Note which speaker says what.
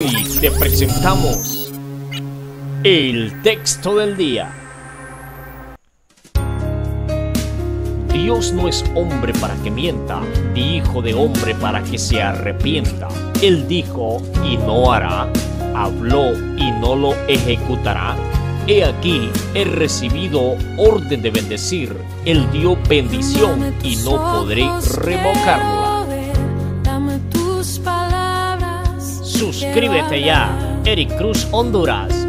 Speaker 1: Y te presentamos el texto del día. Dios no es hombre para que mienta, ni hijo de hombre para que se arrepienta. Él dijo y no hará, habló y no lo ejecutará. He aquí, he recibido orden de bendecir. Él dio bendición y no podré revocarla. Suscríbete ya, Eric Cruz Honduras.